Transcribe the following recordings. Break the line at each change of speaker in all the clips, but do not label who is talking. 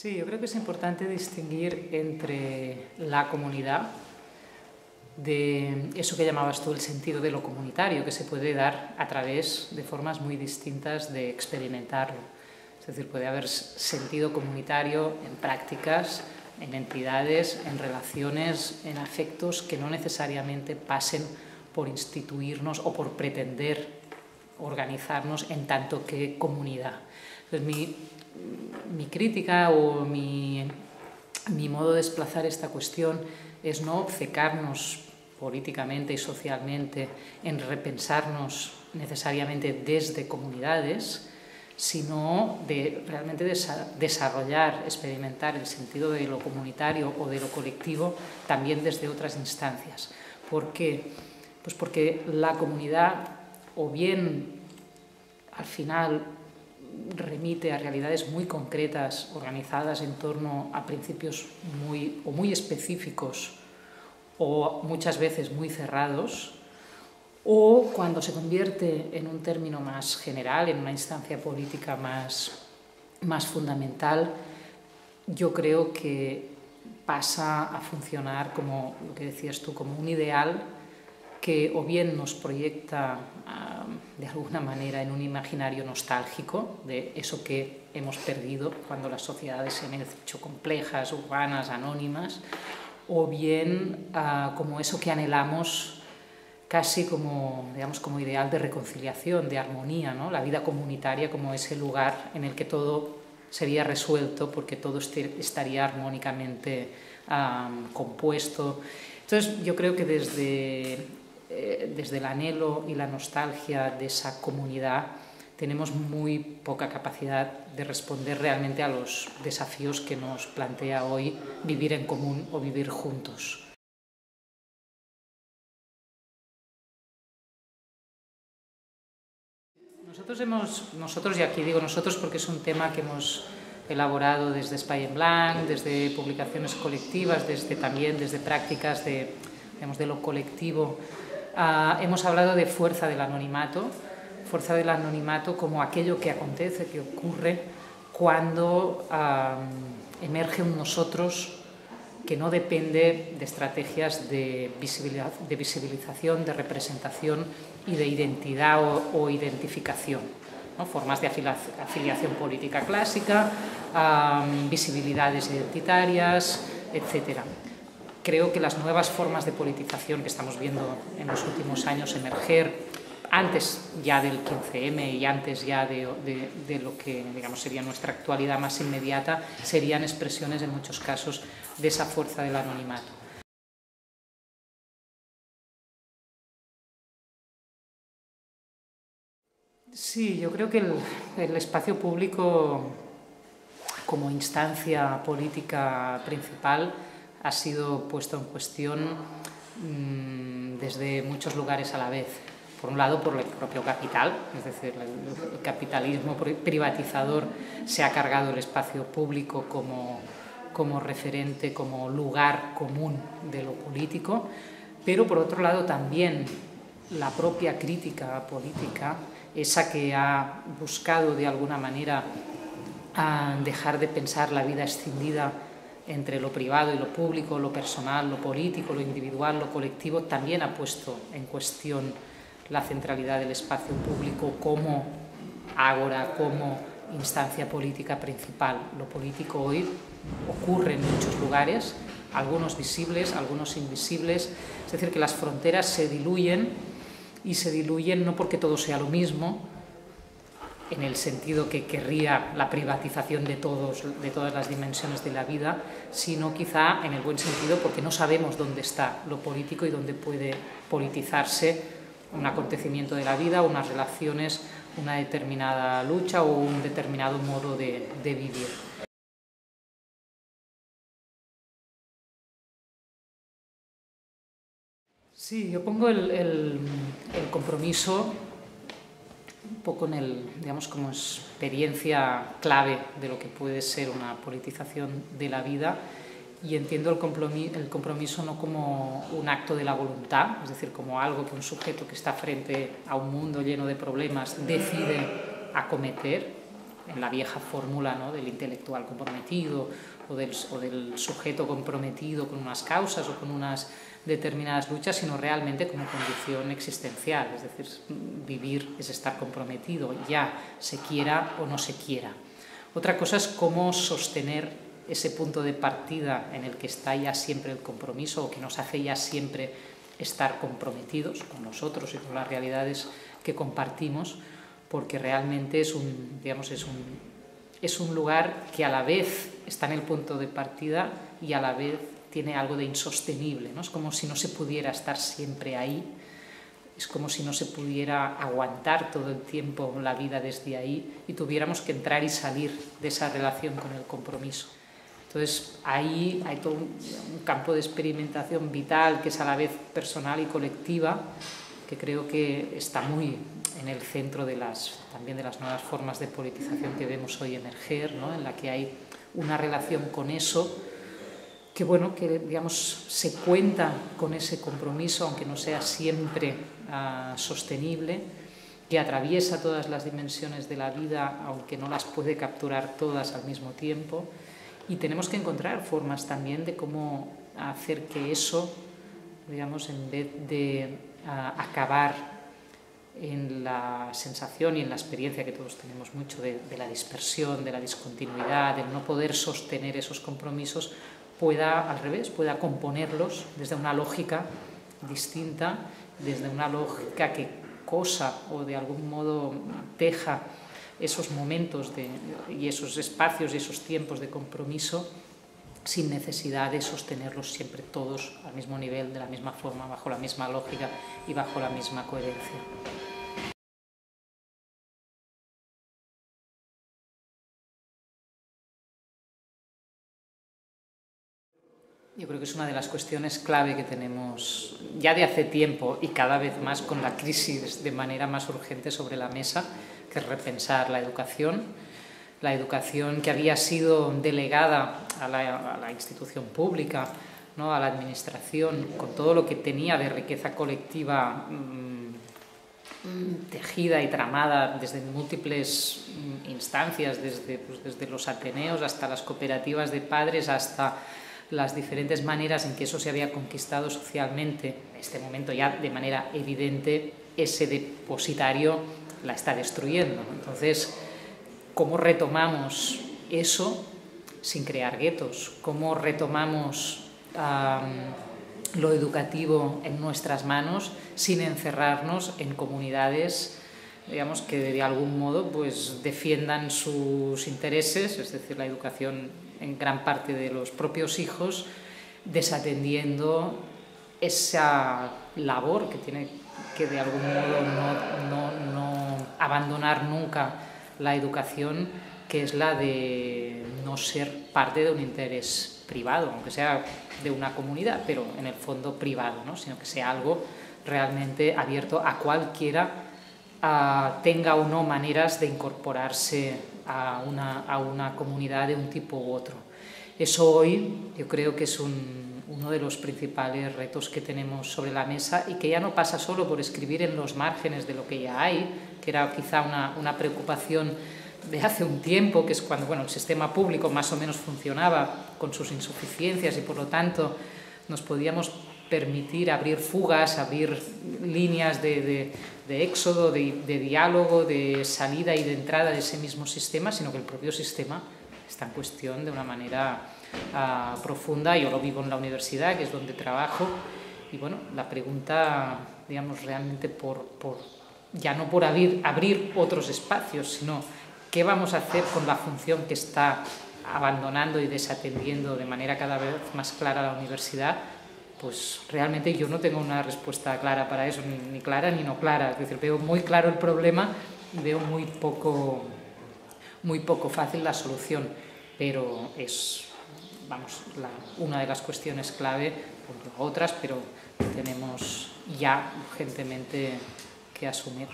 Sí, yo creo que es importante distinguir entre la comunidad, de eso que llamabas tú el sentido de lo comunitario, que se puede dar a través de formas muy distintas de experimentarlo. Es decir, puede haber sentido comunitario en prácticas, en entidades, en relaciones, en afectos que no necesariamente pasen por instituirnos o por pretender organizarnos en tanto que comunidad. Entonces, mi, mi crítica o mi, mi modo de desplazar esta cuestión es no obcecarnos políticamente y socialmente en repensarnos necesariamente desde comunidades, sino de realmente desarrollar, experimentar el sentido de lo comunitario o de lo colectivo también desde otras instancias. ¿Por qué? Pues porque la comunidad o bien al final remite a realidades muy concretas, organizadas en torno a principios muy, o muy específicos o muchas veces muy cerrados, o cuando se convierte en un término más general, en una instancia política más, más fundamental, yo creo que pasa a funcionar como lo que decías tú, como un ideal que o bien nos proyecta de alguna manera en un imaginario nostálgico de eso que hemos perdido cuando las sociedades se han hecho complejas, urbanas, anónimas, o bien ah, como eso que anhelamos casi como, digamos, como ideal de reconciliación, de armonía, ¿no? la vida comunitaria como ese lugar en el que todo sería resuelto porque todo estaría armónicamente compuesto. Entonces yo creo que desde eh, desde el anhelo y la nostalgia de esa comunidad, tenemos muy poca capacidad de responder realmente a los desafíos que nos plantea hoy vivir en común o vivir juntos. Nosotros hemos, nosotros y aquí digo nosotros porque es un tema que hemos elaborado desde España en Blanc, desde publicaciones colectivas, desde también desde prácticas de, digamos, de lo colectivo Ah, hemos hablado de fuerza del anonimato, fuerza del anonimato como aquello que acontece, que ocurre cuando emerge un nosotros que no depende de estrategias de, visibilización, de representación y de identidad o, identificación. Formas de afiliación política clásica, visibilidades identitarias, etcétera creo que las nuevas formas de politización que estamos viendo en los últimos años emerger, antes ya del 15M y antes ya de, lo que digamos, sería nuestra actualidad más inmediata, serían expresiones en muchos casos de esa fuerza del anonimato. Sí, yo creo que el espacio público como instancia política principal ha sido puesto en cuestión mm, desde muchos lugares a la vez. Por un lado, por el propio capital, es decir, el capitalismo privatizador se ha cargado el espacio público como, como referente, como lugar común de lo político, pero por otro lado también la propia crítica política, esa que ha buscado de alguna manera dejar de pensar la vida extendida entre lo privado y lo público, lo personal, lo político, lo individual, lo colectivo, también ha puesto en cuestión la centralidad del espacio público como ágora, como instancia política principal. Lo político hoy ocurre en muchos lugares, algunos visibles, algunos invisibles, es decir, que las fronteras se diluyen y se diluyen no porque todo sea lo mismo, en el sentido que querría la privatización de, todos, de todas las dimensiones de la vida, sino quizá en el buen sentido porque no sabemos dónde está lo político y dónde puede politizarse un acontecimiento de la vida, unas relaciones, una determinada lucha o un determinado modo de, vivir. Sí, yo pongo el, compromiso un poco en el, digamos, como experiencia clave de lo que puede ser una politización de la vida y entiendo el compromiso, el compromiso no como un acto de la voluntad, es decir, como algo que un sujeto que está frente a un mundo lleno de problemas decide acometer, en la vieja fórmula ¿no? del intelectual comprometido o del, sujeto comprometido con unas causas o con unas determinadas luchas, sino realmente como condición existencial. Es decir, vivir es estar comprometido, ya se quiera o no se quiera. Otra cosa es cómo sostener ese punto de partida en el que está ya siempre el compromiso o que nos hace ya siempre estar comprometidos con nosotros y con las realidades que compartimos, porque realmente es un, digamos, es un, es un lugar que a la vez está en el punto de partida y a la vez tiene algo de insostenible, ¿no? es como si no se pudiera estar siempre ahí, es como si no se pudiera aguantar todo el tiempo la vida desde ahí y tuviéramos que entrar y salir de esa relación con el compromiso. Entonces ahí hay todo un, campo de experimentación vital que es a la vez personal y colectiva, que creo que está muy en el centro de las, también de las nuevas formas de politización que vemos hoy emerger, ¿no? en la que hay una relación con eso que bueno, que digamos se cuenta con ese compromiso, aunque no sea siempre uh, sostenible, que atraviesa todas las dimensiones de la vida, aunque no las puede capturar todas al mismo tiempo, y tenemos que encontrar formas también de cómo hacer que eso, digamos, en vez de acabar en la sensación y en la experiencia que todos tenemos mucho de, la dispersión, de la discontinuidad, del no poder sostener esos compromisos, pueda, al revés, pueda componerlos desde una lógica distinta, desde una lógica que cosa o de algún modo teja esos momentos de, y esos espacios y esos tiempos de compromiso sin necesidad de sostenerlos siempre todos al mismo nivel, de la misma forma, bajo la misma lógica y bajo la misma coherencia. Yo creo que es una de las cuestiones clave que tenemos ya de hace tiempo y cada vez más con la crisis de manera más urgente sobre la mesa, que es repensar la educación. La educación que había sido delegada a la, institución pública, ¿no? a la administración, con todo lo que tenía de riqueza colectiva mmm, tejida y tramada desde múltiples instancias, desde, pues, desde los ateneos hasta las cooperativas de padres, hasta las diferentes maneras en que eso se había conquistado socialmente, en este momento ya de manera evidente, ese depositario la está destruyendo. Entonces, ¿cómo retomamos eso sin crear guetos? ¿Cómo retomamos lo educativo en nuestras manos sin encerrarnos en comunidades digamos que de algún modo pues defiendan sus intereses, es decir, la educación en gran parte de los propios hijos, desatendiendo esa labor que tiene que de algún modo no abandonar nunca la educación, que es la de no ser parte de un interés privado, aunque sea de una comunidad, pero en el fondo privado, ¿no? sino que sea algo realmente abierto a cualquiera tenga o no maneras de incorporarse a una, a una comunidad de un tipo u otro. Eso hoy yo creo que es un, uno de los principales retos que tenemos sobre la mesa y que ya no pasa solo por escribir en los márgenes de lo que ya hay, que era quizá una, una preocupación de hace un tiempo, que es cuando bueno, el sistema público más o menos funcionaba con sus insuficiencias y por lo tanto nos podíamos permitir abrir fugas, abrir líneas de, éxodo, de, de, diálogo, de salida y de entrada de ese mismo sistema, sino que el propio sistema está en cuestión de una manera uh, profunda. Yo lo vivo en la universidad, que es donde trabajo, y bueno, la pregunta, digamos, realmente por, por ya no por abrir, abrir otros espacios, sino qué vamos a hacer con la función que está abandonando y desatendiendo de manera cada vez más clara la universidad pues realmente yo no tengo una respuesta clara para eso, ni, ni, clara ni no clara. Es decir, veo muy claro el problema y veo muy poco, muy poco fácil la solución, pero es vamos, una de las cuestiones clave, junto a otras, pero tenemos ya urgentemente que asumir.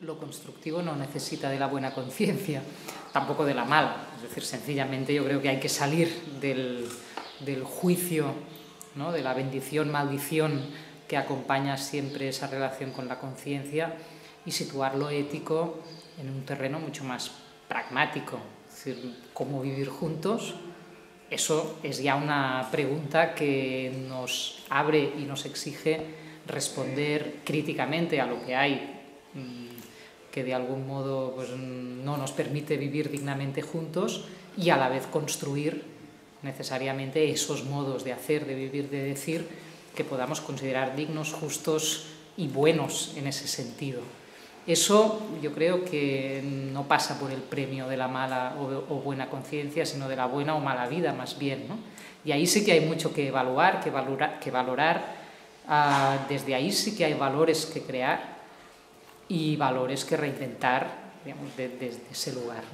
Lo constructivo no necesita de la buena conciencia, tampoco de la mala. Es decir, sencillamente yo creo que hay que salir del, del juicio ¿no? de la bendición-maldición que acompaña siempre esa relación con la conciencia y situar lo ético en un terreno mucho más pragmático, es decir, cómo vivir juntos. Eso es ya una pregunta que nos abre y nos exige responder críticamente a lo que hay mm, que de algún modo pues, no nos permite vivir dignamente juntos y a la vez construir necesariamente esos modos de hacer, de vivir, de decir que podamos considerar dignos, justos y buenos en ese sentido. Eso yo creo que no pasa por el premio de la mala o, buena conciencia, sino de la buena o mala vida más bien. Y ahí sí que hay mucho que evaluar, que valorar. Que valorar. Ah, desde ahí sí que hay valores que crear y valores que reinventar desde ese lugar.